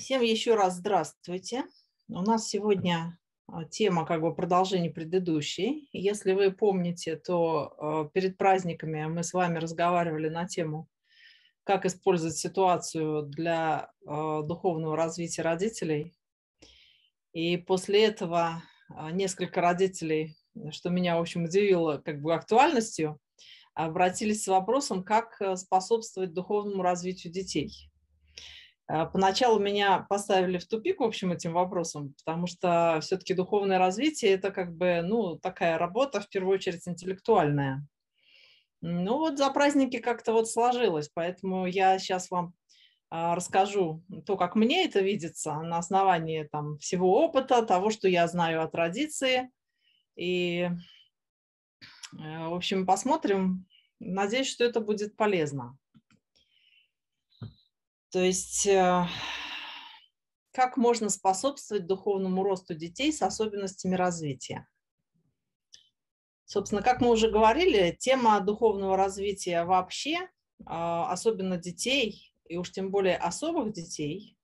Всем еще раз здравствуйте. У нас сегодня а, тема как бы продолжение предыдущей. Если вы помните, то а, перед праздниками мы с вами разговаривали на тему, как использовать ситуацию для а, духовного развития родителей. И после этого несколько родителей, что меня, в общем, удивило как бы актуальностью, обратились с вопросом, как способствовать духовному развитию детей. А, поначалу меня поставили в тупик, в общем, этим вопросом, потому что все-таки духовное развитие – это как бы, ну, такая работа, в первую очередь, интеллектуальная. Ну вот за праздники как-то вот сложилось, поэтому я сейчас вам а, расскажу то, как мне это видится на основании там всего опыта, того, что я знаю о традиции. И, э, в общем, посмотрим. Надеюсь, что это будет полезно. То есть э, как можно способствовать духовному росту детей с особенностями развития? Собственно, как мы уже говорили, тема духовного развития вообще, а, особенно детей, и уж тем более особых детей,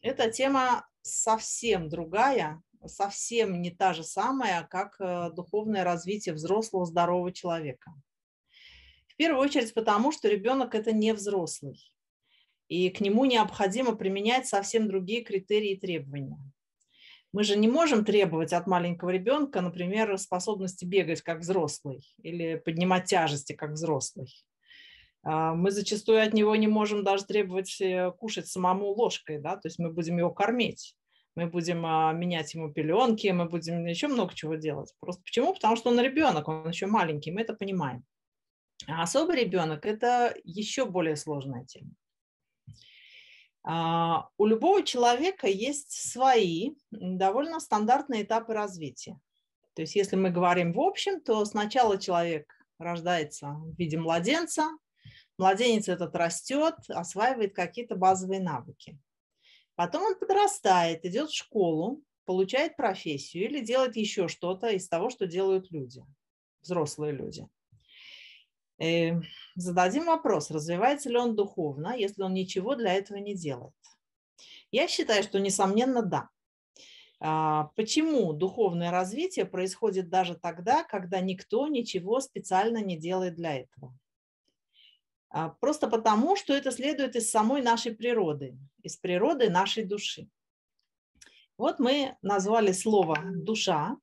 это тема совсем другая, совсем не та же самая, как э, духовное развитие взрослого здорового человека. В первую очередь потому, что ребенок – это не взрослый и к нему необходимо применять совсем другие критерии и требования. Мы же не можем требовать от маленького ребенка, например, способности бегать как взрослый или поднимать тяжести как взрослый. А, мы зачастую от него не можем даже требовать э, кушать самому ложкой, да, то есть мы будем его кормить, мы будем а, менять ему пеленки, мы будем еще много чего делать. Просто почему? Потому что он ребенок, он еще маленький, мы это понимаем. А особый ребенок – это еще более сложная тема. А, у любого человека есть свои довольно стандартные этапы развития. То есть если мы говорим в общем, то сначала человек рождается в виде младенца, младенец этот растет, осваивает какие-то базовые навыки. Потом он подрастает, идет в школу, получает профессию или делает еще что-то из того, что делают люди, взрослые люди. Э, зададим вопрос, развивается ли он духовно, если он ничего для этого не делает. Я считаю, что, несомненно, да. А, почему духовное развитие происходит даже тогда, когда никто ничего специально не делает для этого? А, просто потому, что это следует из самой нашей природы, из природы нашей души. Вот мы назвали слово «душа»,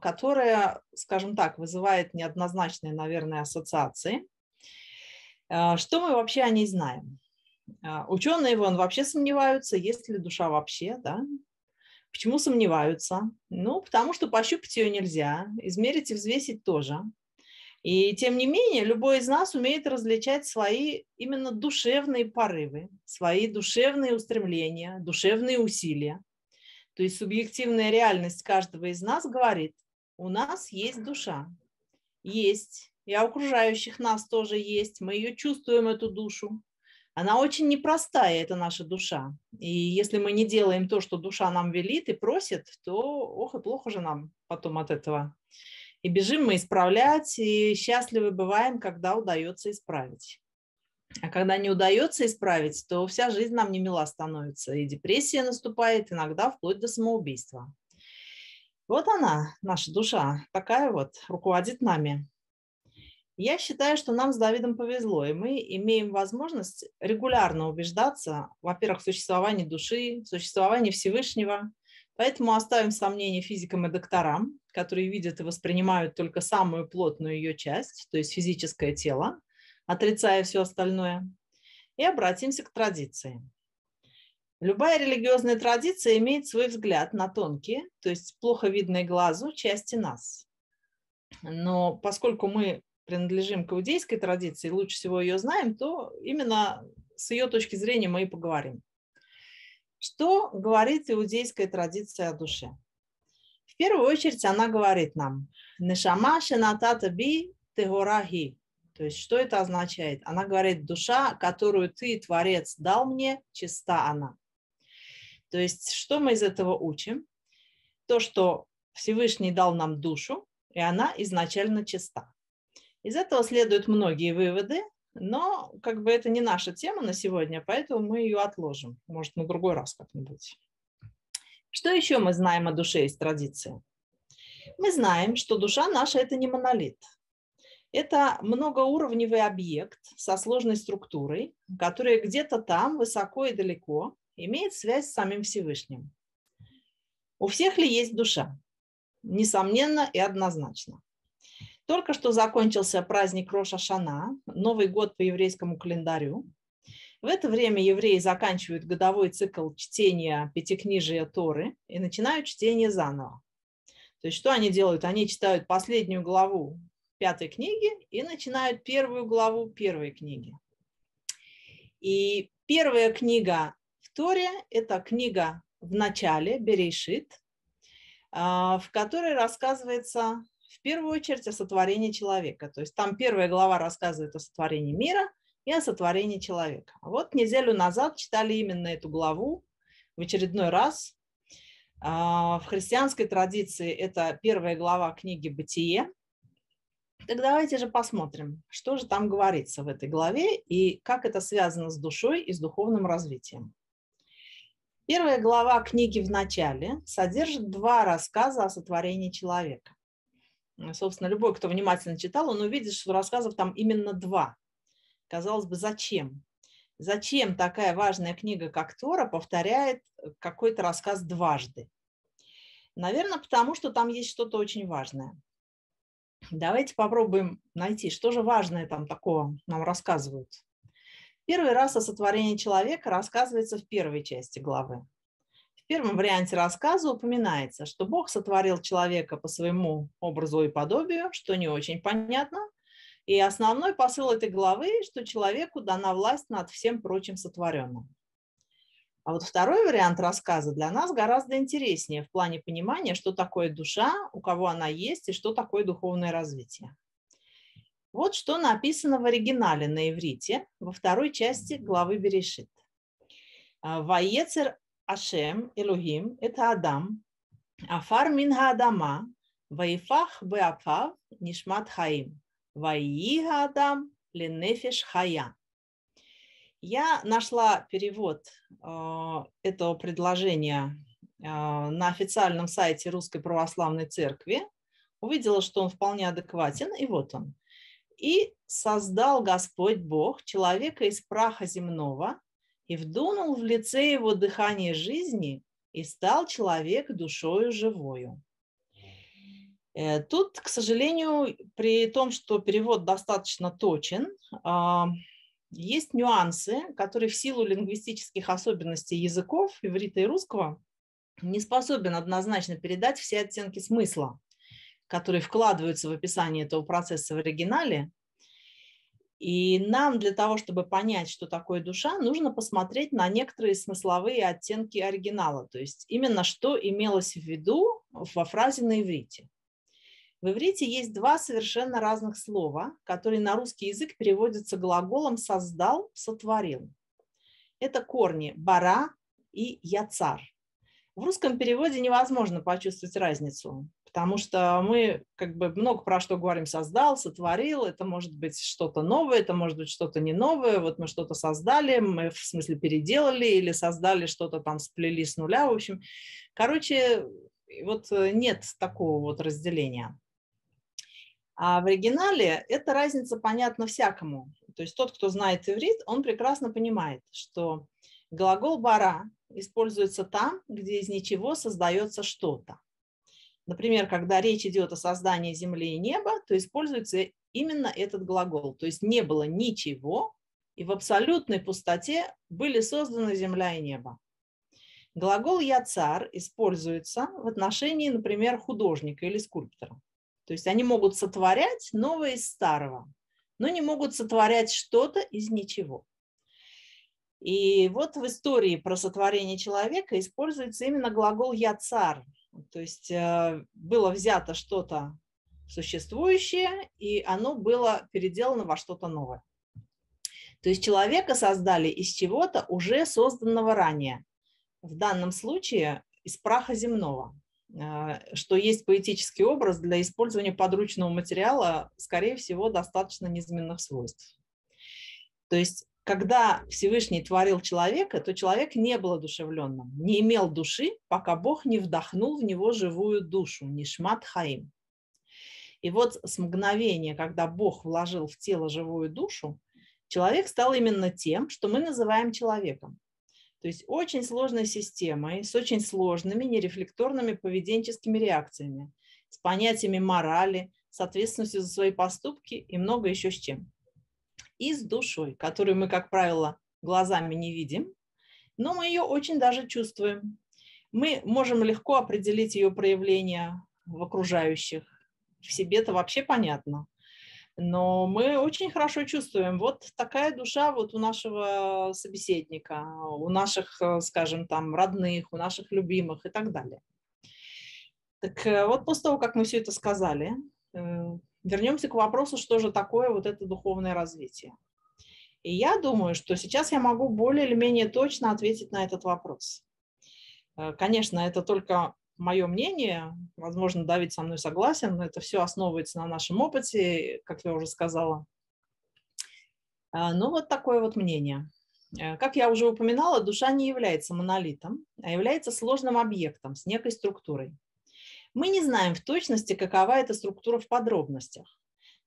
которая, скажем так, вызывает неоднозначные, наверное, ассоциации. А, что мы вообще о ней знаем? А, ученые вон вообще сомневаются, есть ли душа вообще, да? Почему сомневаются? Ну, потому что пощупать ее нельзя, измерить и взвесить тоже. И тем не менее, любой из нас умеет различать свои именно душевные порывы, свои душевные устремления, душевные усилия. То есть субъективная реальность каждого из нас говорит, у нас есть душа, есть, и окружающих нас тоже есть, мы ее чувствуем, эту душу. Она очень непростая, это наша душа. И если мы не делаем то, что душа нам велит и просит, то ох и плохо же нам потом от этого. И бежим мы исправлять, и счастливы бываем, когда удается исправить. А когда не удается исправить, то вся жизнь нам не мила становится, и депрессия наступает иногда вплоть до самоубийства. Вот она, наша душа, такая вот, руководит нами. Я считаю, что нам с Давидом повезло, и мы имеем возможность регулярно убеждаться, во-первых, в существовании души, в существовании Всевышнего, поэтому оставим сомнения физикам и докторам, которые видят и воспринимают только самую плотную ее часть, то есть физическое тело, отрицая все остальное, и обратимся к традиции. Любая религиозная традиция имеет свой взгляд на тонкие, то есть плохо видные глазу части нас. Но поскольку мы принадлежим к иудейской традиции, лучше всего ее знаем, то именно с ее точки зрения мы и поговорим. Что говорит иудейская традиция о душе? В первую очередь она говорит нам «Нешама шенатата би тегораги» То есть что это означает? Она говорит, душа, которую ты, Творец, дал мне, чиста она. То есть что мы из этого учим? То, что Всевышний дал нам душу, и она изначально чиста. Из этого следуют многие выводы, но как бы это не наша тема на сегодня, поэтому мы ее отложим. Может, на другой раз как-нибудь. Что еще мы знаем о душе из традиции? Мы знаем, что душа наша – это не монолит. Это многоуровневый объект со сложной структурой, который где-то там, высоко и далеко, имеет связь с самим Всевышним. У всех ли есть душа? Несомненно и однозначно. Только что закончился праздник Роша Шана, Новый год по еврейскому календарю. В это время евреи заканчивают годовой цикл чтения пятикнижия Торы и начинают чтение заново. То есть что они делают? Они читают последнюю главу пятой книги и начинают первую главу первой книги. И первая книга в Торе – это книга в начале, Берешит, а, в которой рассказывается в первую очередь о сотворении человека. То есть там первая глава рассказывает о сотворении мира и о сотворении человека. Вот неделю назад читали именно эту главу в очередной раз. А, в христианской традиции это первая глава книги «Бытие». Так давайте же посмотрим, что же там говорится в этой главе и как это связано с душой и с духовным развитием. Первая глава книги в начале содержит два рассказа о сотворении человека. Собственно, любой, кто внимательно читал, он увидит, что рассказов там именно два. Казалось бы, зачем? Зачем такая важная книга, как Тора, повторяет какой-то рассказ дважды? Наверное, потому что там есть что-то очень важное. Давайте попробуем найти, что же важное там такого нам рассказывают. Первый раз о сотворении человека рассказывается в первой части главы. В первом варианте рассказа упоминается, что Бог сотворил человека по своему образу и подобию, что не очень понятно. И основной посыл этой главы, что человеку дана власть над всем прочим сотворенным. А вот второй вариант рассказа для нас гораздо интереснее в плане понимания, что такое душа, у кого она есть и что такое духовное развитие. Вот что написано в оригинале на иврите во второй части главы Берешит. А, Ваецер Ашем Элухим – это Адам, Афар мин Адама, Ваифах Беапав Нишмат Хаим, Ваига Адам Ленефеш Хая. Я нашла перевод э, этого предложения э, на официальном сайте Русской Православной Церкви, увидела, что он вполне адекватен, и вот он. И создал Господь Бог человека из праха земного и вдунул в лице его дыхание жизни, и стал человек душою живою. Э, тут, к сожалению, при том, что перевод достаточно точен, а, есть нюансы, которые в силу лингвистических особенностей языков, иврита и русского, не способен однозначно передать все оттенки смысла которые вкладываются в описание этого процесса в оригинале. И нам для того, чтобы понять, что такое душа, нужно посмотреть на некоторые смысловые оттенки оригинала, то есть именно что имелось в виду во фразе на иврите. В иврите есть два совершенно разных слова, которые на русский язык переводятся глаголом «создал», «сотворил». Это корни «бара» и «яцар». В русском переводе невозможно почувствовать разницу потому что мы как бы много про что говорим, создал, сотворил, это может быть что-то новое, это может быть что-то не новое, вот мы что-то создали, мы в смысле переделали или создали что-то там, сплели с нуля, в общем. Короче, вот э, нет такого вот разделения. А в оригинале эта разница понятна всякому. То есть тот, кто знает иврит, он прекрасно понимает, что глагол «бара» используется там, где из ничего создается что-то. Например, когда речь идет о создании земли и неба, то используется именно этот глагол. То есть не было ничего, и в абсолютной пустоте были созданы земля и небо. Глагол «я царь» используется в отношении, например, художника или скульптора. То есть они могут сотворять новое из старого, но не могут сотворять что-то из ничего. И вот в истории про сотворение человека используется именно глагол «я царь», то есть э, было взято что-то существующее, и оно было переделано во что-то новое. То есть человека создали из чего-то уже созданного ранее. В данном случае из праха земного, что есть поэтический образ для использования подручного материала, скорее всего, достаточно низменных свойств. То есть когда Всевышний творил человека, то человек не был одушевленным, не имел души, пока Бог не вдохнул в него живую душу, нишмат хаим. И вот с мгновения, когда Бог вложил в тело живую душу, человек стал именно тем, что мы называем человеком. То есть очень сложной системой, с очень сложными нерефлекторными поведенческими реакциями, с понятиями морали, с ответственностью за свои поступки и много еще с чем и с душой, которую мы, как правило, глазами не видим, но мы ее очень даже чувствуем. Мы можем легко определить ее проявление в окружающих. В себе это вообще понятно. Но мы очень хорошо чувствуем, вот такая душа вот у нашего собеседника, у наших, скажем, там, родных, у наших любимых и так далее. Так э, вот после того, как мы все это сказали, э, вернемся к вопросу, что же такое вот это духовное развитие. И я думаю, что сейчас я могу более или менее точно ответить на этот вопрос. Э, конечно, это только мое мнение, возможно, Давид со мной согласен, но это все основывается на нашем опыте, как я уже сказала. Э, ну, вот такое вот мнение. Э, как я уже упоминала, душа не является монолитом, а является сложным объектом с некой структурой. Мы не знаем в точности, какова эта структура в подробностях,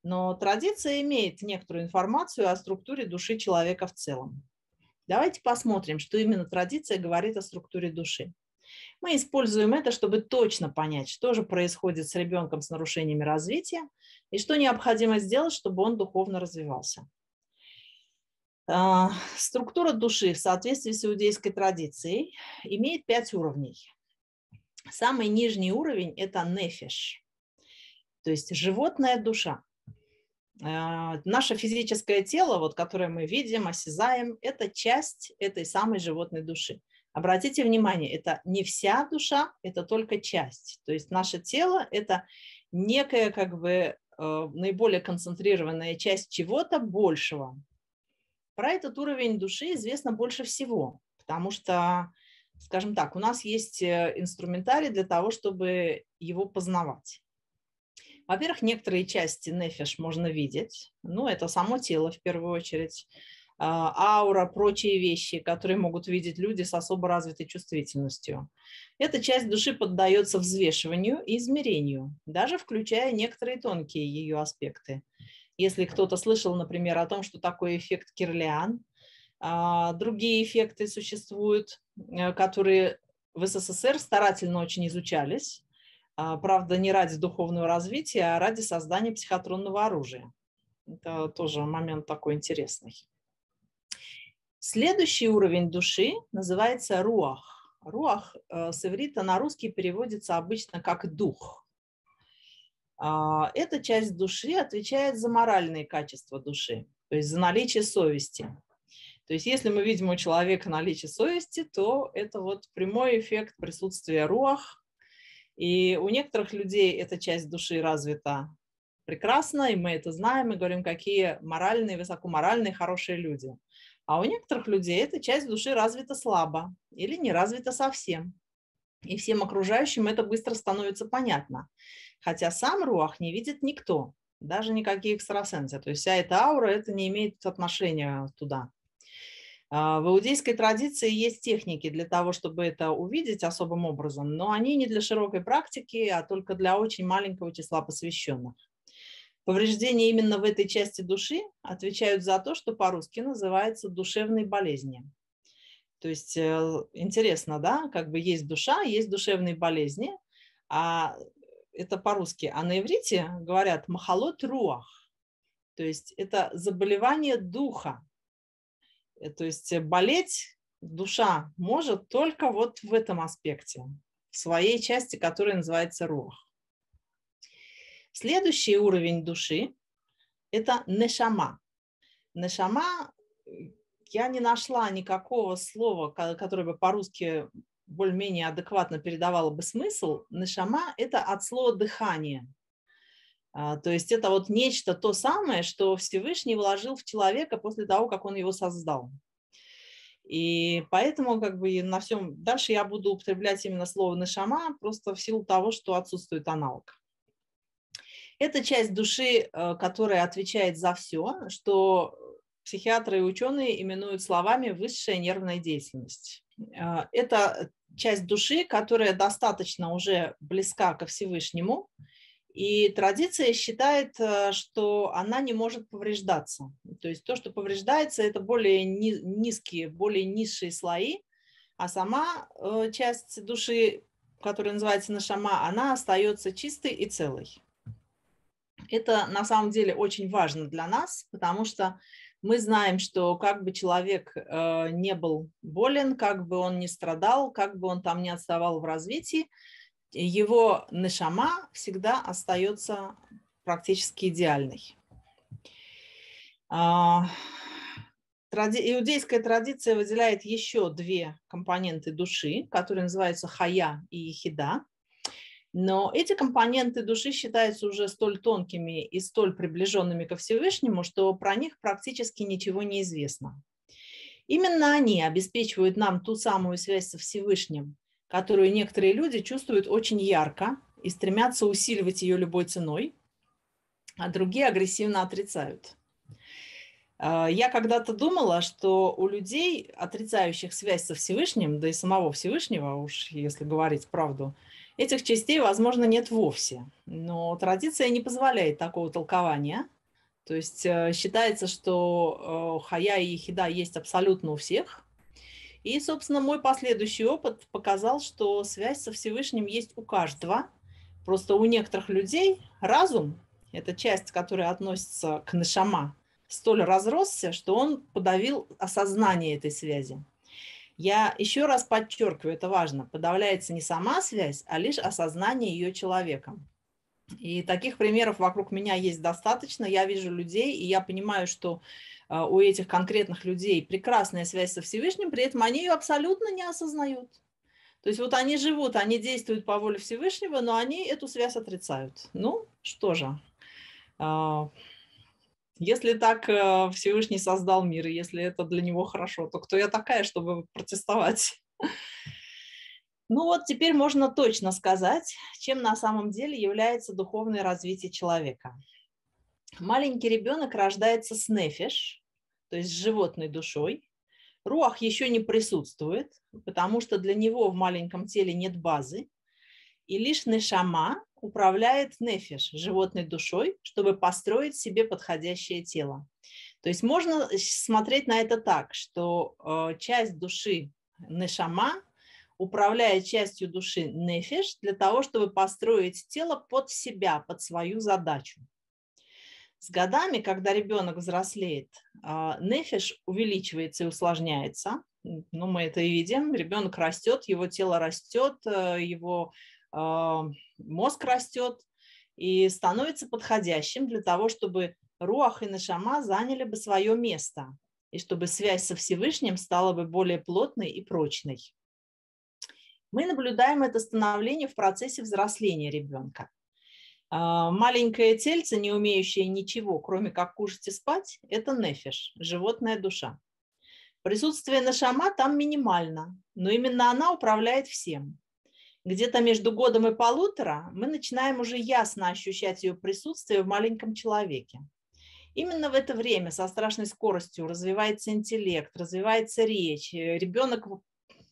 но традиция имеет некоторую информацию о структуре души человека в целом. Давайте посмотрим, что именно традиция говорит о структуре души. Мы используем это, чтобы точно понять, что же происходит с ребенком с нарушениями развития и что необходимо сделать, чтобы он духовно развивался. А, структура души в соответствии с иудейской традицией имеет пять уровней. Самый нижний уровень – это нефиш, то есть животная душа. А, наше физическое тело, вот, которое мы видим, осязаем, это часть этой самой животной души. Обратите внимание, это не вся душа, это только часть. То есть наше тело – это некая как бы э, наиболее концентрированная часть чего-то большего. Про этот уровень души известно больше всего, потому что скажем так, у нас есть э, инструментарий для того, чтобы его познавать. Во-первых, некоторые части нефиш можно видеть. Ну, это само тело в первую очередь, аура, прочие вещи, которые могут видеть люди с особо развитой чувствительностью. Эта часть души поддается взвешиванию и измерению, даже включая некоторые тонкие ее аспекты. Если кто-то слышал, например, о том, что такое эффект Кирлиан, а, другие эффекты существуют, э, которые в СССР старательно очень изучались, а, правда, не ради духовного развития, а ради создания психотронного оружия. Это тоже момент такой интересный. Следующий уровень души называется руах. Руах э, с иврита на русский переводится обычно как дух. А, эта часть души отвечает за моральные качества души, то есть за наличие совести. То есть если мы видим у человека наличие совести, то это вот прямой эффект присутствия руах. И у некоторых людей эта часть души развита прекрасно, и мы это знаем, и говорим, какие моральные, высокоморальные, хорошие люди. А у некоторых людей эта часть души развита слабо или не развита совсем. И всем окружающим это быстро становится понятно. Хотя сам руах не видит никто, даже никакие экстрасенсы. То есть вся эта аура, это не имеет отношения туда. А, в иудейской традиции есть техники для того, чтобы это увидеть особым образом, но они не для широкой практики, а только для очень маленького числа посвященных. Повреждения именно в этой части души отвечают за то, что по-русски называется душевной болезни. То есть э, интересно, да, как бы есть душа, есть душевные болезни, а это по-русски, а на иврите говорят махалот руах, то есть это заболевание духа, Э, то есть э, болеть душа может только вот в этом аспекте, в своей части, которая называется рух. Следующий уровень души – это нешама. Нешама, я не нашла никакого слова, которое бы по-русски более-менее адекватно передавало бы смысл. Нешама – это от слова «дыхание». А, то есть это вот нечто то самое, что Всевышний вложил в человека после того, как он его создал. И поэтому как бы на всем... Дальше я буду употреблять именно слово «нашама» просто в силу того, что отсутствует аналог. Это часть души, э, которая отвечает за все, что психиатры и ученые именуют словами высшая нервная деятельность. А, это часть души, которая достаточно уже близка ко Всевышнему, и традиция считает, э, что она не может повреждаться. То есть то, что повреждается, это более низкие, более низшие слои, а сама э, часть души, которая называется нашама, она остается чистой и целой. Это на самом деле очень важно для нас, потому что мы знаем, что как бы человек э, не был болен, как бы он не страдал, как бы он там не отставал в развитии, его нешама всегда остается практически идеальной. А, иудейская традиция выделяет еще две компоненты души, которые называются хая и ехида. Но эти компоненты души считаются уже столь тонкими и столь приближенными ко Всевышнему, что про них практически ничего не известно. Именно они обеспечивают нам ту самую связь со Всевышним, которую некоторые люди чувствуют очень ярко и стремятся усиливать ее любой ценой, а другие агрессивно отрицают. А, я когда-то думала, что у людей, отрицающих связь со Всевышним, да и самого Всевышнего, уж если говорить правду, этих частей, возможно, нет вовсе. Но традиция не позволяет такого толкования. То есть э, считается, что э, хая и хида есть абсолютно у всех, и, собственно, мой последующий опыт показал, что связь со Всевышним есть у каждого. Просто у некоторых людей разум, это часть, которая относится к нашама, столь разросся, что он подавил осознание этой связи. Я еще раз подчеркиваю, это важно, подавляется не сама связь, а лишь осознание ее человеком. И таких примеров вокруг меня есть достаточно. Я вижу людей, и я понимаю, что а, у этих конкретных людей прекрасная связь со Всевышним, при этом они ее абсолютно не осознают. То есть вот они живут, они действуют по воле Всевышнего, но они эту связь отрицают. Ну, что же, а, если так э, Всевышний создал мир, и если это для него хорошо, то кто я такая, чтобы протестовать? Ну вот теперь можно точно сказать, чем на самом деле является духовное развитие человека. Маленький ребенок рождается с нефиш, то есть с животной душой. Руах еще не присутствует, потому что для него в маленьком теле нет базы. И лишь нешама управляет нефиш, животной душой, чтобы построить себе подходящее тело. То есть можно смотреть на это так, что э, часть души нешама управляет частью души нефиш для того, чтобы построить тело под себя, под свою задачу. С годами, когда ребенок взрослеет, а, нефиш увеличивается и усложняется. Ну, мы это и видим. Ребенок растет, его тело растет, э, его мозг растет и становится подходящим для того, чтобы руах и нашама заняли бы свое место, и чтобы связь со Всевышним стала бы более плотной и прочной. Мы наблюдаем это становление в процессе взросления ребенка. А, маленькое тельце, не умеющее ничего, кроме как кушать и спать, это нефиш, животная душа. Присутствие нашама там минимально, но именно она управляет всем. Где-то между годом и полутора мы начинаем уже ясно ощущать ее присутствие в маленьком человеке. Именно в это время со страшной скоростью развивается интеллект, развивается речь. Ребенок,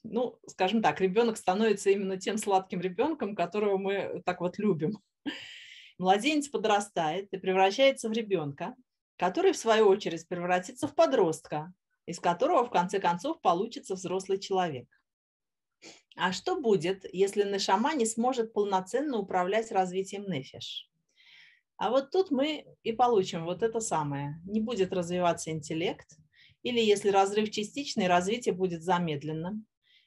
ну, скажем так, ребенок становится именно тем сладким ребенком, которого мы так вот любим. Младенец подрастает и превращается в ребенка, который, в свою очередь, превратится в подростка, из которого, в конце концов, получится взрослый человек. А что будет, если Нешама не сможет полноценно управлять развитием Нефиш? А вот тут мы и получим вот это самое. Не будет развиваться интеллект, или если разрыв частичный, развитие будет замедленным.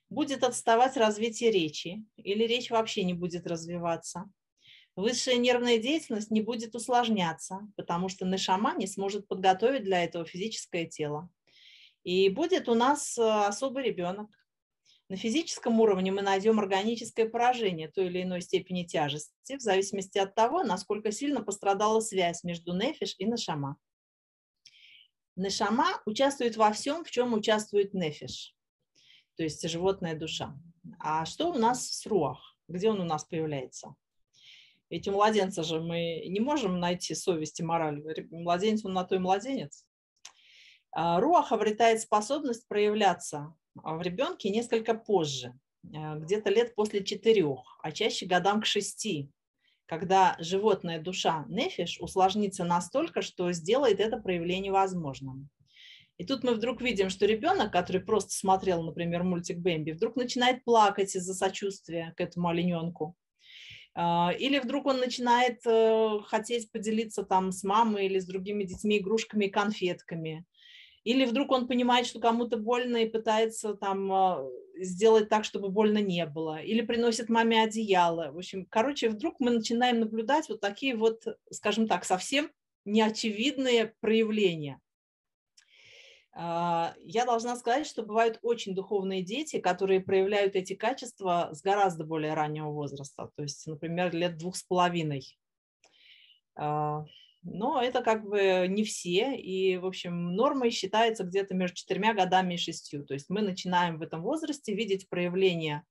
Будет отставать развитие речи, или речь вообще не будет развиваться высшая нервная деятельность не будет усложняться, потому что Нешама не сможет подготовить для этого физическое тело. И будет у нас э, особый ребенок. На физическом уровне мы найдем органическое поражение той или иной степени тяжести, в зависимости от того, насколько сильно пострадала связь между нефиш и нешама. Нешама участвует во всем, в чем участвует нефиш, то есть животная душа. А что у нас с руах? Где он у нас появляется? Ведь у младенца же мы не можем найти совесть и мораль. Младенец, он на то и младенец. А, руах обретает способность проявляться в ребенке несколько позже, где-то лет после четырех, а чаще годам к шести, когда животная душа нефиш усложнится настолько, что сделает это проявление возможным. И тут мы вдруг видим, что ребенок, который просто смотрел, например, мультик Бэмби, вдруг начинает плакать из-за сочувствия к этому олененку. А, или вдруг он начинает э, хотеть поделиться там с мамой или с другими детьми игрушками и конфетками. Или вдруг он понимает, что кому-то больно и пытается там а, сделать так, чтобы больно не было. Или приносит маме одеяло. В общем, короче, вдруг мы начинаем наблюдать вот такие вот, скажем так, совсем неочевидные проявления. А, я должна сказать, что бывают очень духовные дети, которые проявляют эти качества с гораздо более раннего возраста, то есть, например, лет двух с половиной. Но это как бы не все, и, в общем, нормой считается где-то между четырьмя годами и шестью. То есть мы начинаем в этом возрасте видеть проявление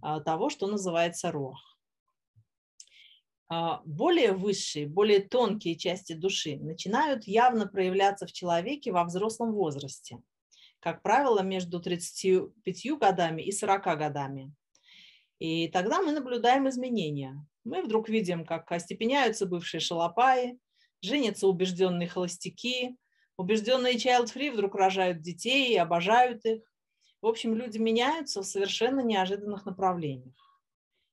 а, того, что называется рох. А, более высшие, более тонкие части души начинают явно проявляться в человеке во взрослом возрасте, как правило, между 35 годами и 40 годами. И тогда мы наблюдаем изменения. Мы вдруг видим, как остепеняются бывшие шалопаи, женятся убежденные холостяки, убежденные child-free вдруг рожают детей и обожают их. В общем, люди меняются в совершенно неожиданных направлениях.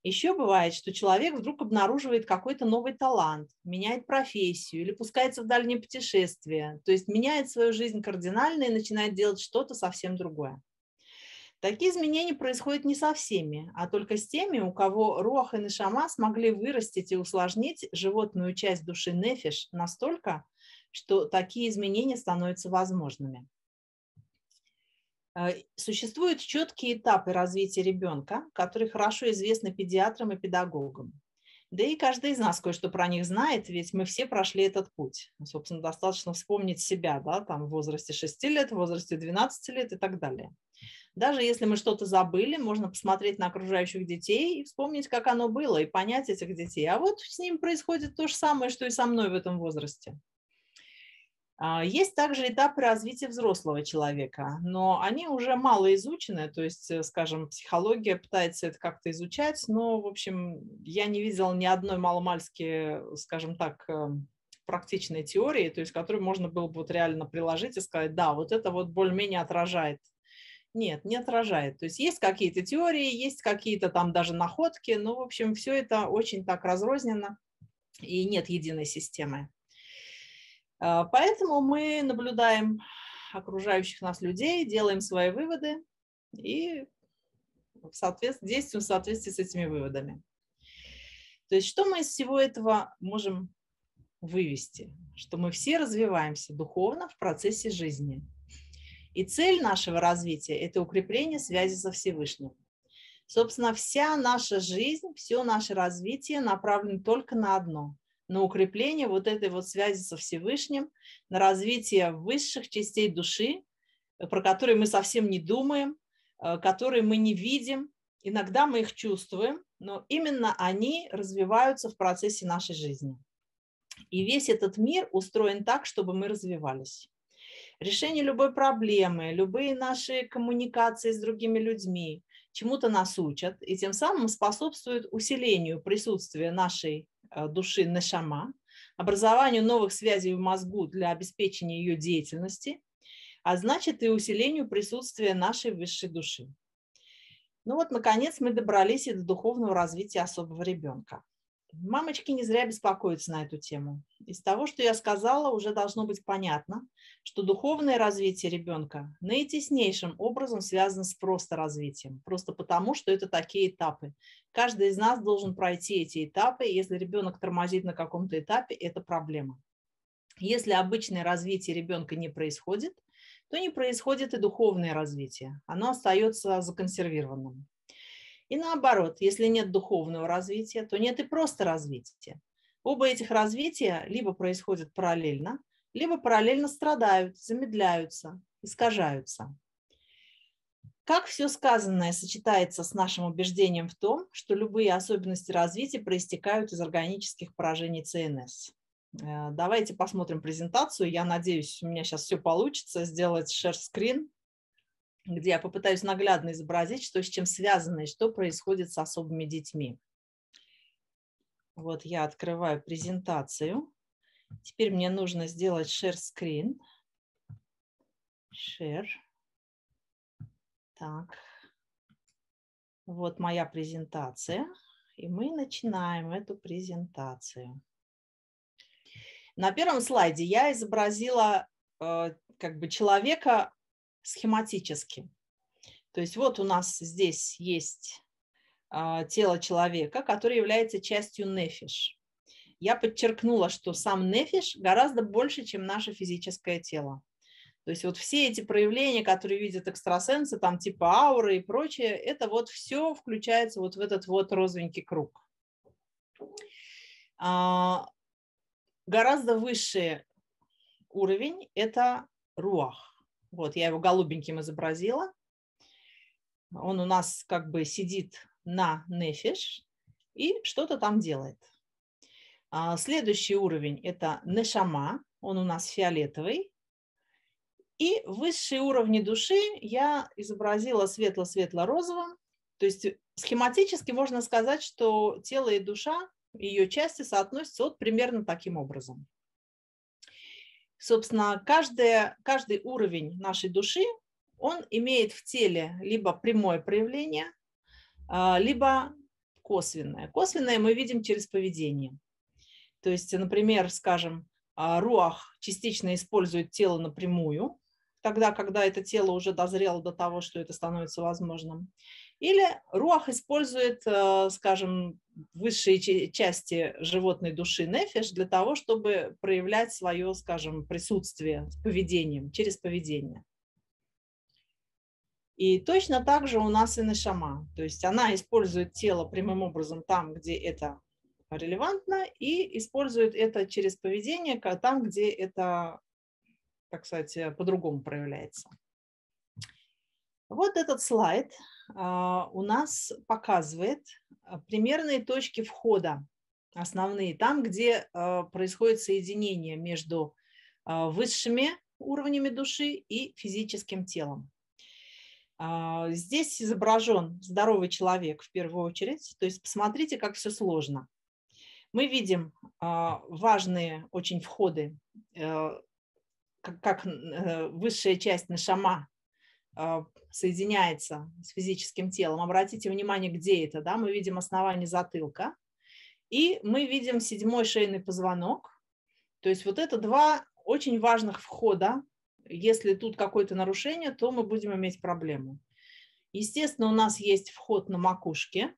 Еще бывает, что человек вдруг обнаруживает какой-то новый талант, меняет профессию или пускается в дальнее путешествие, то есть меняет свою жизнь кардинально и начинает делать что-то совсем другое. Такие изменения происходят не со всеми, а только с теми, у кого Руах и Нишама смогли вырастить и усложнить животную часть души Нефиш настолько, что такие изменения становятся возможными. Э, существуют четкие этапы развития ребенка, которые хорошо известны педиатрам и педагогам. Да и каждый из нас кое-что про них знает, ведь мы все прошли этот путь. Собственно, достаточно вспомнить себя, да, там в возрасте 6 лет, в возрасте 12 лет и так далее. Даже если мы что-то забыли, можно посмотреть на окружающих детей и вспомнить, как оно было, и понять этих детей. А вот с ним происходит то же самое, что и со мной в этом возрасте. А, есть также этапы развития взрослого человека, но они уже мало изучены, то есть, э, скажем, психология пытается это как-то изучать, но, в общем, я не видела ни одной маломальски, скажем так, эм, практичной теории, то есть, которую можно было бы вот реально приложить и сказать, да, вот это вот более-менее отражает. Нет, не отражает. То есть есть какие-то теории, есть какие-то там даже находки, но, в общем, все это очень так разрозненно и нет единой системы. А, поэтому мы наблюдаем окружающих нас людей, делаем свои выводы и в соответствии, действуем в соответствии с этими выводами. То есть что мы из всего этого можем вывести? Что мы все развиваемся духовно в процессе жизни. И цель нашего развития – это укрепление связи со Всевышним. Собственно, вся наша жизнь, все наше развитие направлено только на одно на укрепление вот этой вот связи со Всевышним, на развитие высших частей души, про которые мы совсем не думаем, э, которые мы не видим. Иногда мы их чувствуем, но именно они развиваются в процессе нашей жизни. И весь этот мир устроен так, чтобы мы развивались. Решение любой проблемы, любые наши коммуникации с другими людьми чему-то нас учат и тем самым способствуют усилению присутствия нашей Э, души Нешама, образованию новых связей в мозгу для обеспечения ее деятельности, а значит и усилению присутствия нашей высшей души. Ну вот, наконец, мы добрались и до духовного развития особого ребенка. Мамочки не зря беспокоятся на эту тему. Из того, что я сказала, уже должно быть понятно, что духовное развитие ребенка наитеснейшим образом связано с просто развитием, просто потому, что это такие этапы. Каждый из нас должен пройти эти этапы, и если ребенок тормозит на каком-то этапе, это проблема. Если обычное развитие ребенка не происходит, то не происходит и духовное развитие. Оно остается законсервированным. И наоборот, если нет духовного развития, то нет и просто развития. Оба этих развития либо происходят параллельно, либо параллельно страдают, замедляются, искажаются. Как все сказанное сочетается с нашим убеждением в том, что любые особенности развития проистекают из органических поражений ЦНС? Э, давайте посмотрим презентацию. Я надеюсь, у меня сейчас все получится сделать screen, где я попытаюсь наглядно изобразить, что с чем связано и что происходит с особыми детьми. Вот я открываю презентацию. Теперь мне нужно сделать share screen. Share. Так. Вот моя презентация. И мы начинаем эту презентацию. На первом слайде я изобразила э, как бы человека схематически. То есть вот у нас здесь есть э, тело человека, которое является частью нефиш. Я подчеркнула, что сам нефиш гораздо больше, чем наше физическое тело. То есть вот все эти проявления, которые видят экстрасенсы, там типа ауры и прочее, это вот все включается вот в этот вот розовенький круг. А, Гораздо высший уровень – это руах. Вот, я его голубеньким изобразила. Он у нас как бы сидит на нефиш и что-то там делает. А, следующий уровень – это нешама, он у нас фиолетовый. И высшие уровни души я изобразила светло-светло-розовым. То есть схематически можно сказать, что тело и душа ее части соотносятся вот примерно таким образом. Собственно, каждое, каждый уровень нашей души, он имеет в теле либо прямое проявление, а, либо косвенное. Косвенное мы видим через поведение. То есть, например, скажем, а, руах частично использует тело напрямую, тогда, когда это тело уже дозрело до того, что это становится возможным. Или руах использует, э, скажем, высшие части животной души нефиш для того, чтобы проявлять свое, скажем, присутствие с поведением, через поведение. И точно так же у нас и нешама. То есть она использует тело прямым образом там, где это релевантно, и использует это через поведение там, где это, так сказать, по-другому проявляется. Вот этот слайд а, у нас показывает а, примерные точки входа, основные, там, где а, происходит соединение между высшими уровнями души и физическим телом. Здесь изображен здоровый человек в первую очередь, то есть посмотрите, как все сложно. Мы видим важные очень входы, э, как э, высшая часть нашама соединяется с физическим телом. Обратите внимание, где это. Да? Мы видим основание затылка. И мы видим седьмой шейный позвонок. То есть вот это два очень важных входа. Если тут какое-то нарушение, то мы будем иметь проблему. Естественно, у нас есть вход на макушке.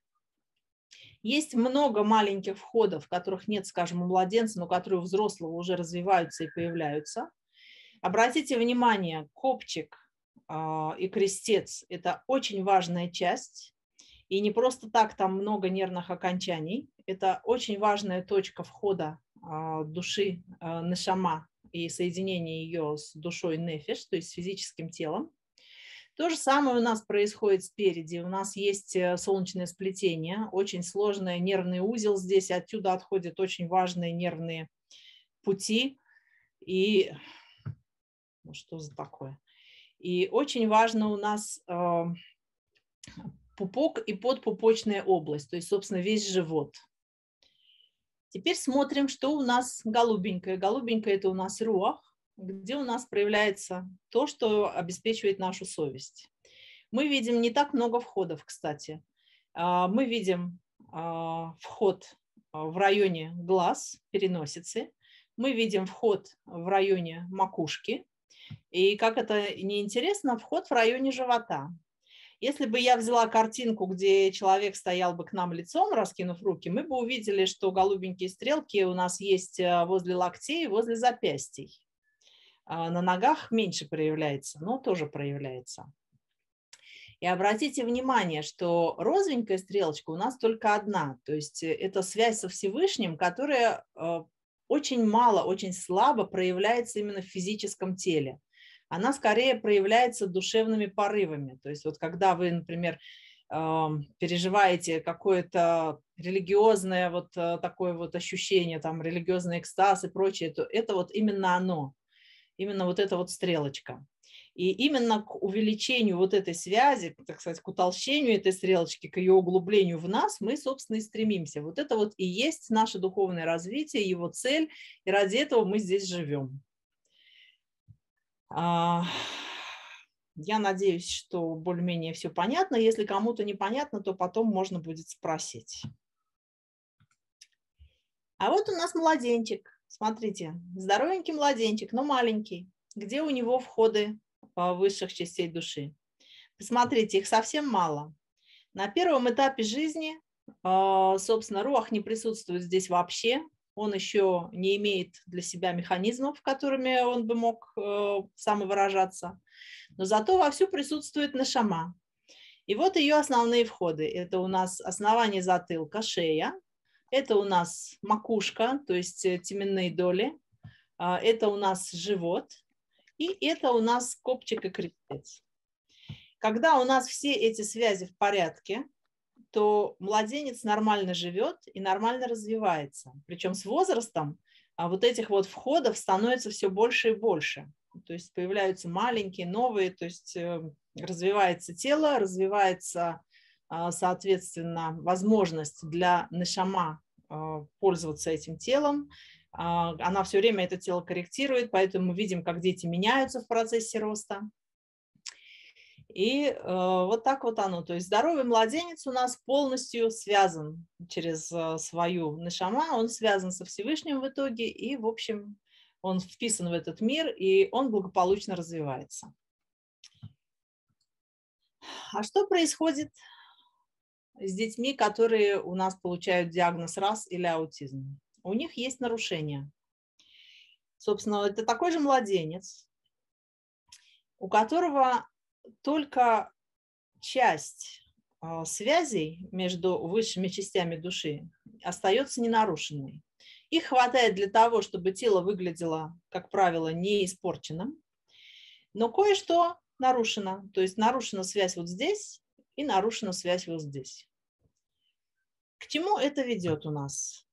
Есть много маленьких входов, которых нет, скажем, у младенца, но которые у взрослого уже развиваются и появляются. Обратите внимание, копчик а, и крестец – это очень важная часть. И не просто так там много нервных окончаний. Это очень важная точка входа а, души а, Нешама и соединения ее с душой Нефиш, то есть с физическим телом. То же самое у нас происходит спереди. У нас есть э, солнечное сплетение, очень сложный нервный узел здесь, отсюда отходят очень важные нервные пути. И ну, что за такое? И очень важно у нас э, пупок и подпупочная область, то есть, собственно, весь живот. Теперь смотрим, что у нас голубенькое. Голубенькое – это у нас руах, где у нас проявляется то, что обеспечивает нашу совесть. Мы видим не так много входов, кстати. А, мы видим а, вход в районе глаз, переносицы. Мы видим вход в районе макушки, и как это неинтересно, вход в районе живота. Если бы я взяла картинку, где человек стоял бы к нам лицом, раскинув руки, мы бы увидели, что голубенькие стрелки у нас есть э, возле локтей возле запястий. А на ногах меньше проявляется, но тоже проявляется. И обратите внимание, что розовенькая стрелочка у нас только одна. То есть э, это связь со Всевышним, которая э, очень мало, очень слабо проявляется именно в физическом теле. Она скорее проявляется душевными порывами. То есть вот когда вы, например, переживаете какое-то религиозное вот э, такое вот ощущение, там религиозный экстаз и прочее, то это вот именно оно, именно вот эта вот стрелочка. И именно к увеличению вот этой связи, так сказать, к утолщению этой стрелочки, к ее углублению в нас мы, собственно, и стремимся. Вот это вот и есть наше духовное развитие, его цель, и ради этого мы здесь живем. А, я надеюсь, что более-менее все понятно. Если кому-то непонятно, то потом можно будет спросить. А вот у нас младенчик. Смотрите, здоровенький младенчик, но маленький. Где у него входы высших частей души. Посмотрите, их совсем мало. На первом этапе жизни, а, собственно, руах не присутствует здесь вообще. Он еще не имеет для себя механизмов, которыми он бы мог э, самовыражаться. Но зато вовсю присутствует нашама. И вот ее основные входы. Это у нас основание затылка, шея. Это у нас макушка, то есть э, теменные доли. А, это у нас живот, и это у нас копчик и крестец. Когда у нас все эти связи в порядке, то младенец нормально живет и нормально развивается. Причем с возрастом а вот этих вот входов становится все больше и больше. То есть появляются маленькие, новые, то есть э, развивается тело, развивается, а, соответственно, возможность для нашама а, пользоваться этим телом, она все время это тело корректирует, поэтому мы видим, как дети меняются в процессе роста. И э, вот так вот оно. То есть здоровый младенец у нас полностью связан через э, свою нашама, он связан со Всевышним в итоге, и, в общем, он вписан в этот мир, и он благополучно развивается. А что происходит с детьми, которые у нас получают диагноз РАС или аутизм? У них есть нарушение. Собственно, это такой же младенец, у которого только часть а, связей между высшими частями души остается ненарушенной. Их хватает для того, чтобы тело выглядело, как правило, не испорченным, но кое-что нарушено. То есть нарушена связь вот здесь и нарушена связь вот здесь. К чему это ведет у нас?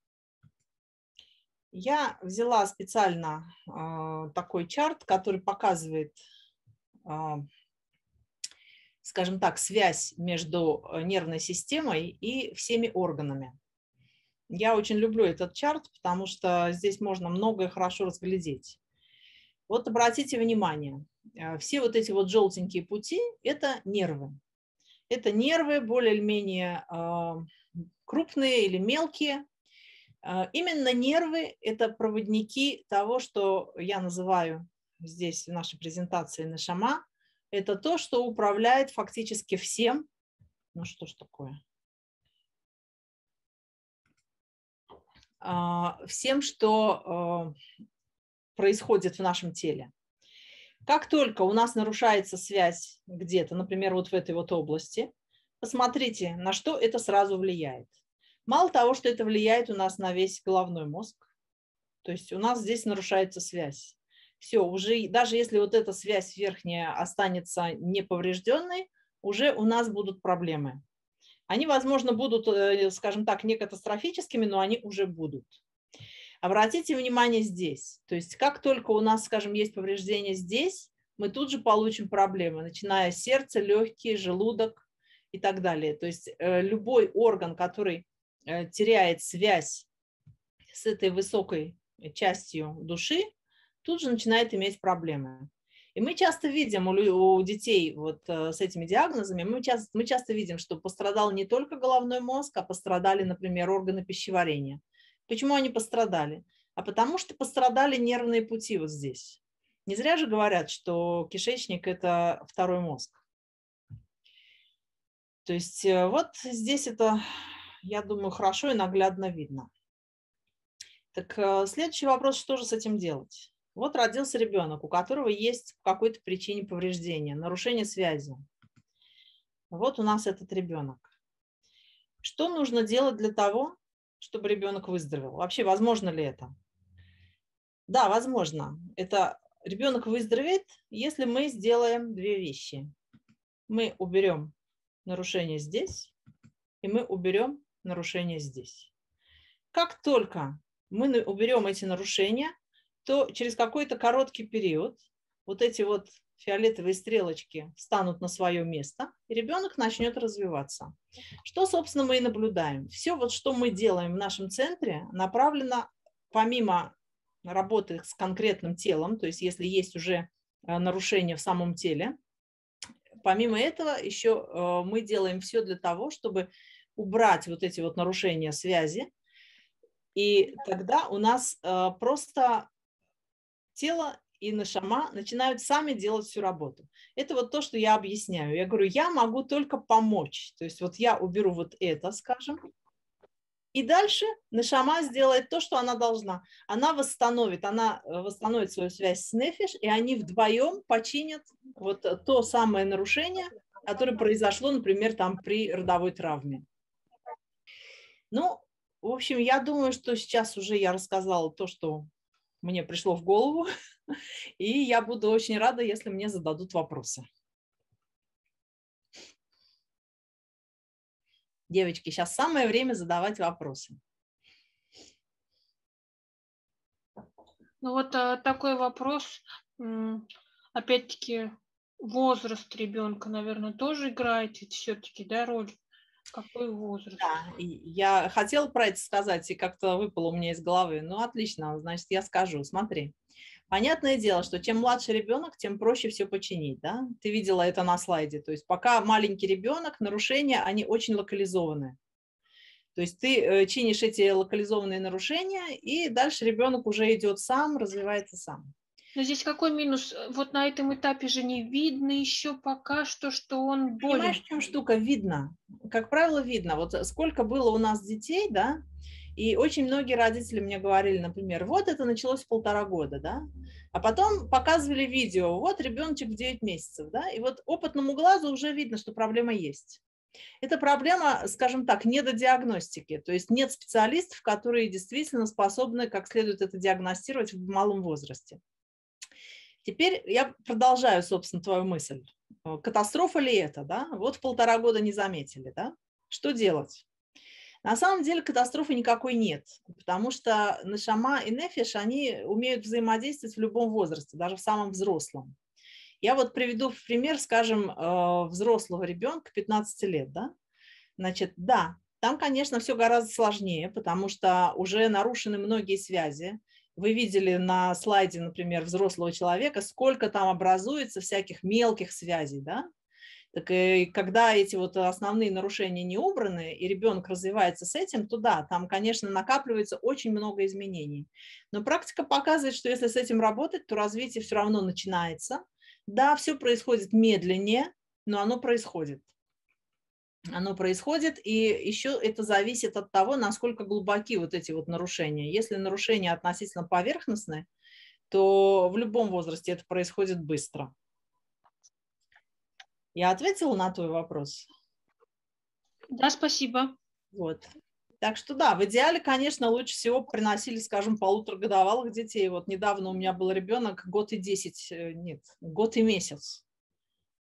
Я взяла специально э, такой чарт, который показывает, э, скажем так, связь между э, нервной системой и всеми органами. Я очень люблю этот чарт, потому что здесь можно многое хорошо разглядеть. Вот обратите внимание, э, все вот эти вот желтенькие пути – это нервы. Это нервы более или менее крупные или мелкие, а, именно нервы – это проводники того, что я называю здесь в нашей презентации на шама. Это то, что управляет фактически всем. Ну что ж такое? А, всем, что а, происходит в нашем теле. Как только у нас нарушается связь где-то, например, вот в этой вот области, посмотрите, на что это сразу влияет. Мало того, что это влияет у нас на весь головной мозг, то есть у нас здесь нарушается связь. Все, уже даже если вот эта связь верхняя останется неповрежденной, уже у нас будут проблемы. Они, возможно, будут, э, скажем так, не катастрофическими, но они уже будут. Обратите внимание здесь. То есть как только у нас, скажем, есть повреждение здесь, мы тут же получим проблемы, начиная с сердца, легкие, желудок и так далее. То есть э, любой орган, который теряет связь с этой высокой частью души, тут же начинает иметь проблемы. И мы часто видим у, у детей вот э, с этими диагнозами, мы часто, мы часто видим, что пострадал не только головной мозг, а пострадали, например, органы пищеварения. Почему они пострадали? А потому что пострадали нервные пути вот здесь. Не зря же говорят, что кишечник – это второй мозг. То есть э, вот здесь это я думаю, хорошо и наглядно видно. Так э, следующий вопрос, что же с этим делать? Вот родился ребенок, у которого есть по какой-то причине повреждения, нарушение связи. Вот у нас этот ребенок. Что нужно делать для того, чтобы ребенок выздоровел? Вообще, возможно ли это? Да, возможно. Это ребенок выздоровеет, если мы сделаем две вещи. Мы уберем нарушение здесь, и мы уберем нарушения здесь. Как только мы уберем эти нарушения, то через какой-то короткий период вот эти вот фиолетовые стрелочки встанут на свое место, и ребенок начнет развиваться. Что, собственно, мы и наблюдаем. Все, вот, что мы делаем в нашем центре, направлено помимо работы с конкретным телом, то есть если есть уже э, нарушение в самом теле, помимо этого еще э, мы делаем все для того, чтобы убрать вот эти вот нарушения связи, и тогда у нас э, просто тело и нашама начинают сами делать всю работу. Это вот то, что я объясняю. Я говорю, я могу только помочь. То есть вот я уберу вот это, скажем, и дальше Нашама сделает то, что она должна. Она восстановит, она э, восстановит свою связь с Нефиш, и они вдвоем починят вот то самое нарушение, которое произошло, например, там при родовой травме. Ну, в общем, я думаю, что сейчас уже я рассказала то, что мне пришло в голову, и я буду очень рада, если мне зададут вопросы. Девочки, сейчас самое время задавать вопросы. Ну вот а, такой вопрос, опять-таки, возраст ребенка, наверное, тоже играет все-таки, да, роль? Какой возраст? Да, я хотела про это сказать, и как-то выпало у меня из головы. Ну, отлично, значит, я скажу. Смотри, Понятное дело, что чем младше ребенок, тем проще все починить. Да? Ты видела это на слайде. То есть пока маленький ребенок, нарушения, они очень локализованы. То есть ты э, чинишь эти локализованные нарушения, и дальше ребенок уже идет сам, развивается сам. Но здесь какой минус? Вот на этом этапе же не видно еще пока что, что он болен. Понимаешь, в чем штука? Видно. Как правило, видно. Вот сколько было у нас детей, да, и очень многие родители мне говорили, например, вот это началось полтора года, да, а потом показывали видео, вот ребеночек в 9 месяцев, да, и вот опытному глазу уже видно, что проблема есть. Это проблема, скажем так, недодиагностики, то есть нет специалистов, которые действительно способны как следует это диагностировать в малом возрасте. Теперь я продолжаю, собственно, твою мысль. Катастрофа ли это, да? Вот полтора года не заметили, да? Что делать? На самом деле катастрофы никакой нет, потому что Нашама и Нефиш, они умеют взаимодействовать в любом возрасте, даже в самом взрослом. Я вот приведу в пример, скажем, э, взрослого ребенка 15 лет. Да? Значит, да, там, конечно, все гораздо сложнее, потому что уже нарушены многие связи. Вы видели на слайде, например, взрослого человека, сколько там образуется всяких мелких связей, да? Так и когда эти вот основные нарушения не убраны, и ребенок развивается с этим, то да, там, конечно, накапливается очень много изменений. Но практика показывает, что если с этим работать, то развитие все равно начинается. Да, все происходит медленнее, но оно происходит. Оно происходит, и еще это зависит от того, насколько глубоки вот эти вот нарушения. Если нарушения относительно поверхностные, то в любом возрасте это происходит быстро. Я ответила на твой вопрос? Да, спасибо. Вот. Так что да, в идеале, конечно, лучше всего приносили, скажем, полуторагодовалых детей. Вот недавно у меня был ребенок год и десять, э, нет, год и месяц.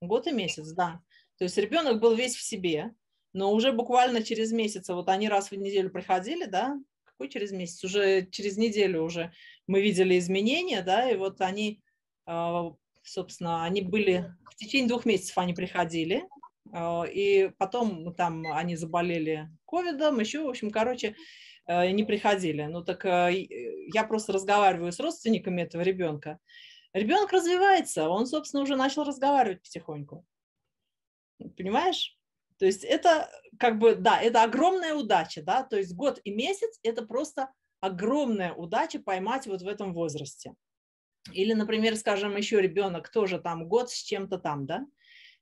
Год и месяц, да. То есть ребенок был весь в себе, но уже буквально через месяц, вот они раз в неделю приходили, да, какой через месяц? Уже через неделю уже мы видели изменения, да, и вот они а, собственно, они были, в течение двух месяцев они приходили, а, и потом там они заболели ковидом, еще, в общем, короче, не приходили. Ну так э, я просто разговариваю с родственниками этого ребенка. Ребенок развивается, он, собственно, уже начал разговаривать потихоньку. Понимаешь? То есть это как бы, да, это огромная удача, да, то есть год и месяц – это просто огромная удача поймать вот в этом возрасте. Или, например, скажем, еще ребенок тоже там год с чем-то там, да,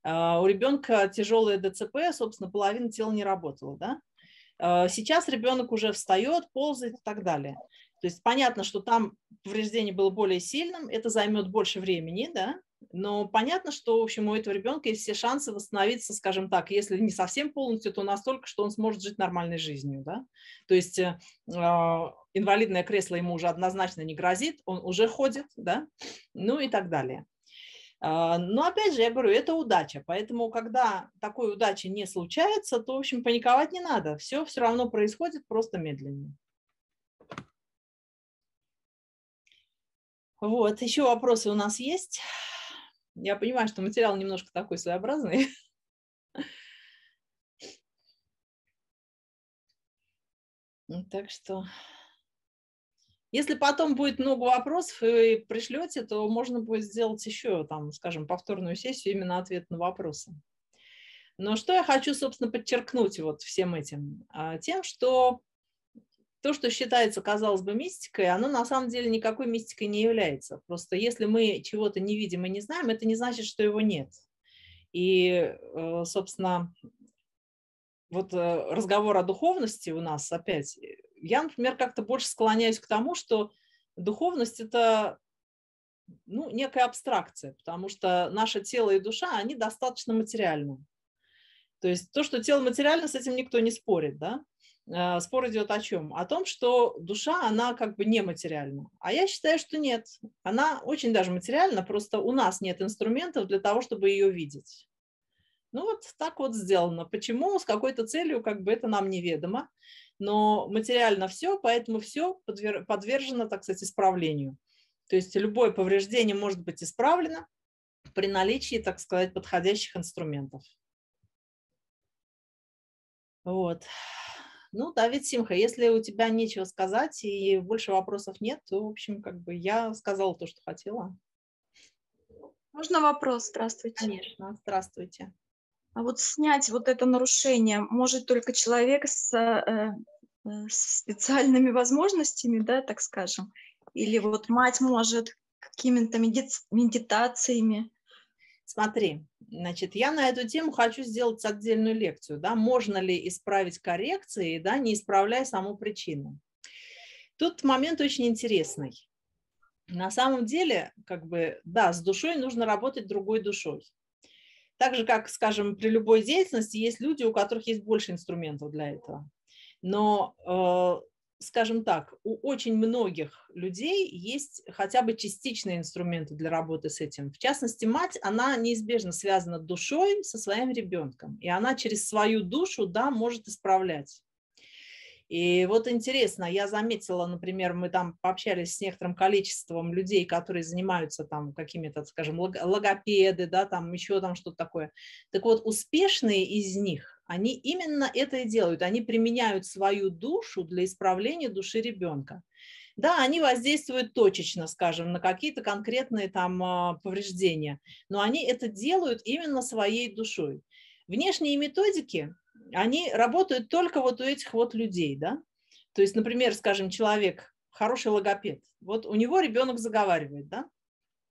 а, у ребенка тяжелое ДЦП, собственно, половина тела не работала, да. А, сейчас ребенок уже встает, ползает и так далее. То есть понятно, что там повреждение было более сильным, это займет больше времени, да, но понятно, что, в общем, у этого ребенка есть все шансы восстановиться, скажем так, если не совсем полностью, то настолько, что он сможет жить нормальной жизнью, да. То есть э, а, инвалидное кресло ему уже однозначно не грозит, он уже ходит, да, ну и так далее. А, но опять же, я говорю, это удача. Поэтому, когда такой удачи не случается, то, в общем, паниковать не надо. Все все равно происходит просто медленнее. Вот, еще вопросы у нас есть. Я понимаю, что материал немножко такой своеобразный. Так что если потом будет много вопросов и пришлете, то можно будет сделать еще, там, скажем, повторную сессию именно ответ на вопросы. Но что я хочу, собственно, подчеркнуть вот всем этим? А, тем, что то, что считается, казалось бы, мистикой, оно на самом деле никакой мистикой не является. Просто если мы чего-то не видим и не знаем, это не значит, что его нет. И, э, собственно, вот э, разговор о духовности у нас опять я, например, как-то больше склоняюсь к тому, что духовность – это ну, некая абстракция, потому что наше тело и душа, они достаточно материальны. То есть то, что тело материально, с этим никто не спорит, да? А, спор идет о чем? О том, что душа, она как бы нематериальна. А я считаю, что нет. Она очень даже материальна, просто у нас нет инструментов для того, чтобы ее видеть. Ну вот так вот сделано. Почему, с какой-то целью, как бы это нам неведомо но материально все, поэтому все подвержено, так сказать, исправлению. То есть любое повреждение может быть исправлено при наличии, так сказать, подходящих инструментов. Вот. Ну, Давид Симха, если у тебя нечего сказать и больше вопросов нет, то, в общем, как бы я сказала то, что хотела. Можно вопрос? Здравствуйте. Конечно, здравствуйте. А вот снять вот это нарушение может только человек с, э, э, с специальными возможностями, да, так скажем, или вот мать может какими-то медитациями. Смотри, значит, я на эту тему хочу сделать отдельную лекцию, да, можно ли исправить коррекции, да, не исправляя саму причину. Тут момент очень интересный. На самом деле, как бы, да, с душой нужно работать другой душой. Так же, как, скажем, при любой деятельности есть люди, у которых есть больше инструментов для этого. Но, э, скажем так, у очень многих людей есть хотя бы частичные инструменты для работы с этим. В частности, мать, она неизбежно связана душой со своим ребенком, и она через свою душу, да, может исправлять. И вот интересно, я заметила, например, мы там пообщались с некоторым количеством людей, которые занимаются там какими-то, скажем, логопеды, да, там еще там что-то такое. Так вот, успешные из них, они именно это и делают. Они применяют свою душу для исправления души ребенка. Да, они воздействуют точечно, скажем, на какие-то конкретные там а, повреждения, но они это делают именно своей душой. Внешние методики, они работают только вот у этих вот людей, да. То есть, например, скажем, человек, хороший логопед, вот у него ребенок заговаривает, да,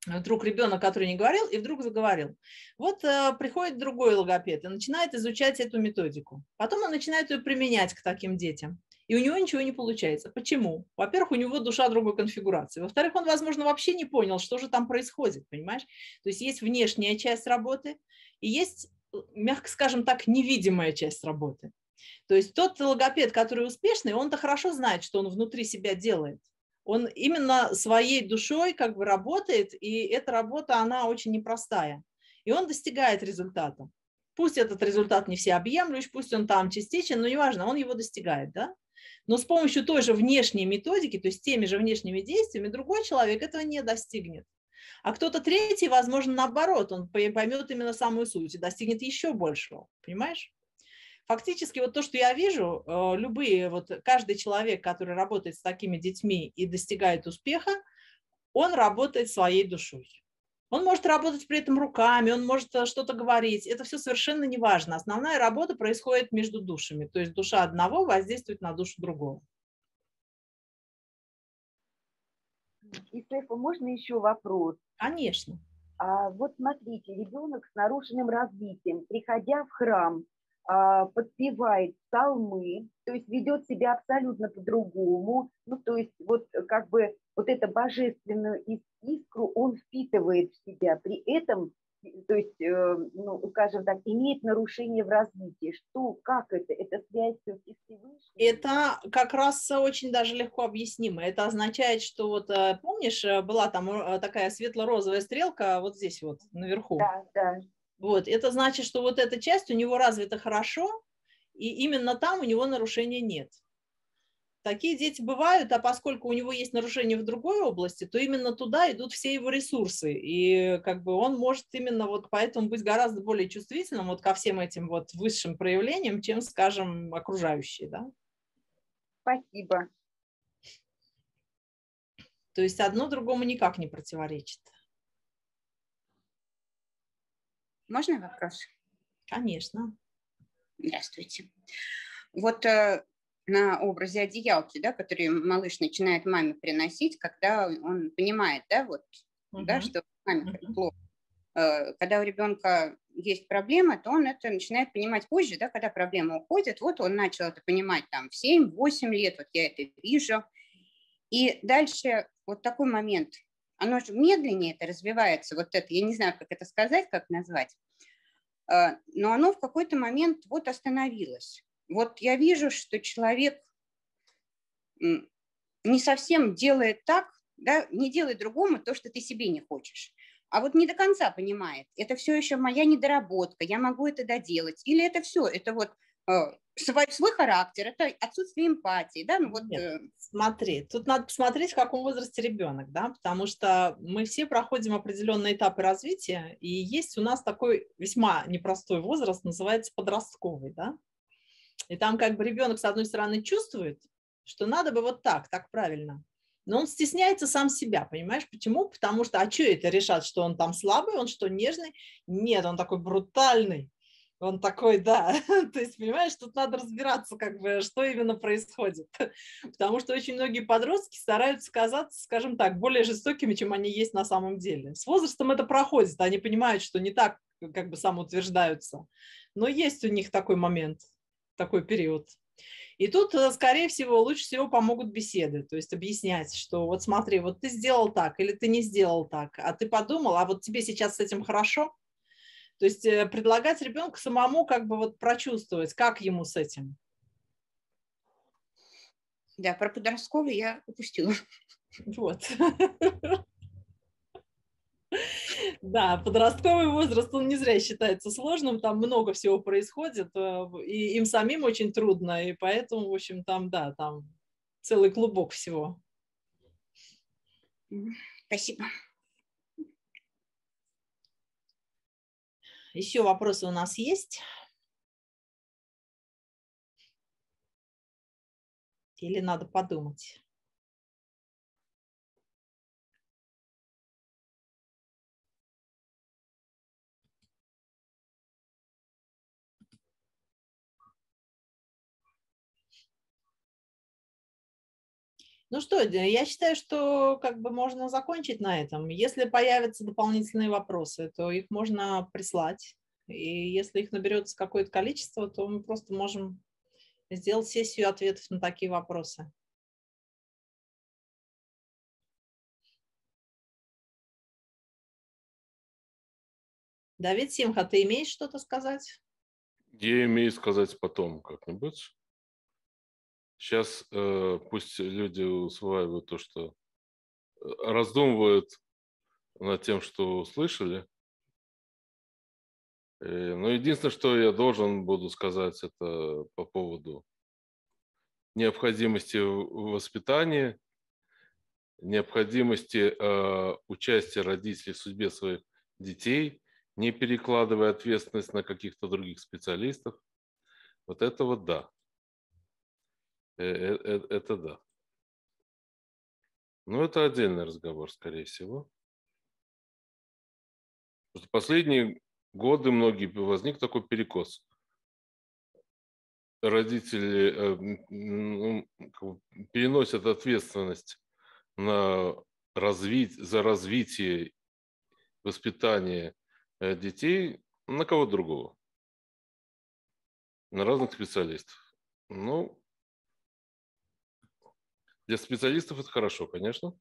вдруг ребенок, который не говорил, и вдруг заговорил. Вот э, приходит другой логопед и начинает изучать эту методику. Потом он начинает ее применять к таким детям. И у него ничего не получается. Почему? Во-первых, у него душа другой конфигурации. Во-вторых, он, возможно, вообще не понял, что же там происходит, понимаешь? То есть есть внешняя часть работы и есть мягко скажем так, невидимая часть работы. То есть тот логопед, который успешный, он-то хорошо знает, что он внутри себя делает. Он именно своей душой как бы работает, и эта работа, она очень непростая. И он достигает результата. Пусть этот результат не всеобъемлющий, пусть он там частичен, но неважно, он его достигает, да? Но с помощью той же внешней методики, то есть теми же внешними действиями, другой человек этого не достигнет. А кто-то третий, возможно, наоборот, он поймет именно самую суть и достигнет еще большего, понимаешь? Фактически вот то, что я вижу, э, любые, вот каждый человек, который работает с такими детьми и достигает успеха, он работает своей душой. Он может работать при этом руками, он может э, что-то говорить. Это все совершенно не важно. Основная работа происходит между душами. То есть душа одного воздействует на душу другого. И, Стефа, можно еще вопрос? Конечно. А, вот смотрите, ребенок с нарушенным развитием, приходя в храм, а, подпевает псалмы, то есть ведет себя абсолютно по-другому, ну, то есть вот как бы вот эту божественную искру он впитывает в себя, при этом то есть, э, ну, скажем так, имеет нарушение в развитии. Что, как это? Это связь с Всевышним? Это как раз очень даже легко объяснимо. Это означает, что вот, э, помнишь, э, была там такая светло-розовая стрелка вот здесь вот наверху? Да, да. Вот, это значит, что вот эта часть у него развита хорошо, и именно там у него нарушения нет. Такие дети бывают, а поскольку у него есть нарушение в другой области, то именно туда идут все его ресурсы. И как бы он может именно вот поэтому быть гораздо более чувствительным вот ко всем этим вот высшим проявлениям, чем, скажем, окружающие. Да? Спасибо. То есть одно другому никак не противоречит. Можно вопрос? Конечно. Здравствуйте. Вот э, на образе одеялки, да, который малыш начинает маме приносить, когда он понимает, да, вот, uh-huh. да, что маме uh-huh. плохо. Э, когда у ребенка есть проблема, то он это начинает понимать позже, да, когда проблема уходит. Вот он начал это понимать там в 7-8 лет, вот я это вижу. И дальше вот такой момент, оно же медленнее это развивается, вот это, я не знаю, как это сказать, как назвать, э, но оно в какой-то момент вот остановилось. Вот я вижу, что человек не совсем делает так, да, не делает другому то, что ты себе не хочешь. А вот не до конца понимает, это все еще моя недоработка, я могу это доделать. Или это все, это вот э, свой, свой характер, это отсутствие эмпатии, да, ну вот. Нет, э. смотри, тут надо посмотреть, в каком возрасте ребенок, да, потому что мы все проходим определенные этапы развития, и есть у нас такой весьма непростой возраст, называется подростковый, да, и там как бы ребенок, с одной стороны, чувствует, что надо бы вот так, так правильно. Но он стесняется сам себя, понимаешь? Почему? Потому что, а что это решат, что он там слабый, он что, нежный? Нет, он такой брутальный. Он такой, да. То есть, понимаешь, тут надо разбираться, как бы, что именно происходит. Потому что очень многие подростки стараются казаться, скажем так, более жестокими, чем они есть на самом деле. С возрастом это проходит, они понимают, что не так, как бы самоутверждаются. Но есть у них такой момент такой период. И тут, э, скорее всего, лучше всего помогут беседы, то есть объяснять, что вот смотри, вот ты сделал так или ты не сделал так, а ты подумал, а вот тебе сейчас с этим хорошо? То есть э, предлагать ребенку самому как бы вот прочувствовать, как ему с этим. Да, про подростковый я упустила. Вот. Да, подростковый возраст, он не зря считается сложным, там много всего происходит, э, и им самим очень трудно, и поэтому, в общем, там, да, там целый клубок всего. Спасибо. Еще вопросы у нас есть? Или надо подумать? Ну что, я считаю, что как бы можно закончить на этом. Если появятся дополнительные вопросы, то их можно прислать. И если их наберется какое-то количество, то мы просто можем сделать сессию ответов на такие вопросы. Давид Симха, ты имеешь что-то сказать? Я имею сказать потом как-нибудь. Сейчас э, пусть люди усваивают то, что э, раздумывают над тем, что услышали. Э, но единственное, что я должен буду сказать, это по поводу необходимости воспитания, необходимости э, участия родителей в судьбе своих детей, не перекладывая ответственность на каких-то других специалистов. Вот это вот да. Э, э, э, это да. Но это отдельный разговор, скорее всего. Потому последние годы многие возник такой перекос. Родители ну, переносят ответственность на развить, за развитие, воспитание детей на кого другого, на разных специалистов. Ну, для специалистов это хорошо, конечно.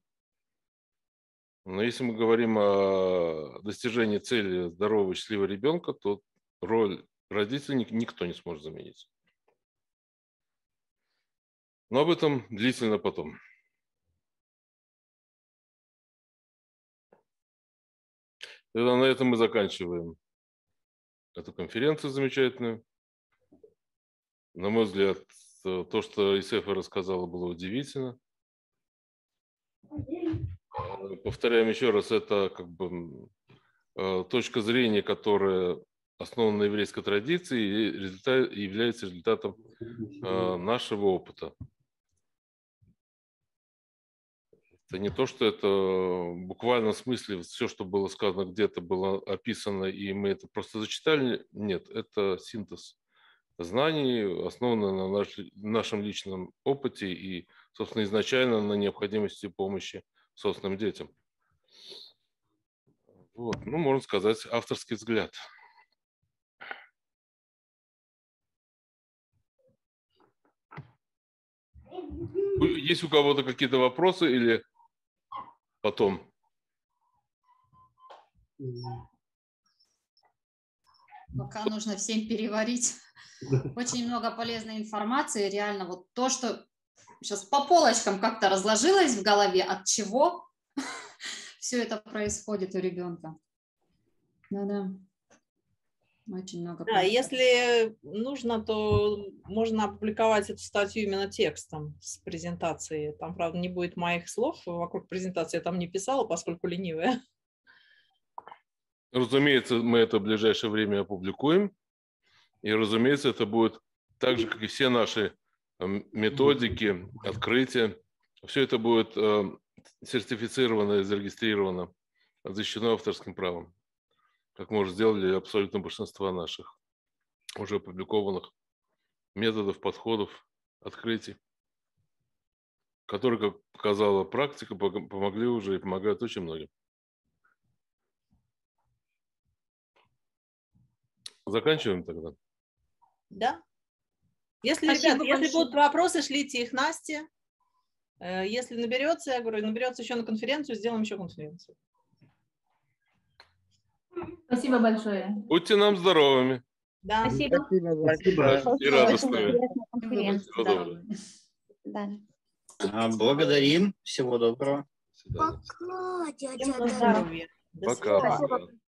Но если мы говорим о достижении цели здорового счастливого ребенка, то роль родителей никто не сможет заменить. Но об этом длительно потом. Тогда на этом мы заканчиваем эту конференцию замечательную. На мой взгляд, то, что Исефа рассказала, было удивительно. Повторяем еще раз, это как бы э, точка зрения, которая основана на еврейской традиции и результат, является результатом э, нашего опыта. Это не то, что это в буквальном смысле все, что было сказано где-то, было описано, и мы это просто зачитали. Нет, это синтез знаний, основанный на наш, нашем личном опыте и, собственно, изначально на необходимости помощи собственным детям. Вот. Ну, можно сказать, авторский взгляд. Есть у кого-то какие-то вопросы или потом? Пока нужно всем переварить. Очень много полезной информации. Реально вот то, что сейчас по полочкам как-то разложилось в голове, от чего все это происходит у ребенка. Да-да. Очень много. Да, если нужно, то можно опубликовать эту статью именно текстом с презентацией. Там, правда, не будет моих слов вокруг презентации, я там не писала, поскольку ленивая. Разумеется, мы это в ближайшее время опубликуем. И, разумеется, это будет так же, как и все наши эм, методики, открытия. Все это будет эм, сертифицировано и зарегистрировано, защищено авторским правом как мы уже сделали абсолютно большинство наших уже опубликованных методов, подходов, открытий, которые, как показала практика, помогли уже и помогают очень многим. Заканчиваем тогда? Да. Если, ребят, если будут вопросы, шлите их Насте. Э, если наберется, я говорю, наберется еще на конференцию, сделаем еще конференцию. Спасибо большое. Будьте нам здоровыми. Да. Спасибо. Спасибо. И радостными. Всего доброго. А, Благодарим. Всего доброго. Всем здоровья. До Пока. свидания.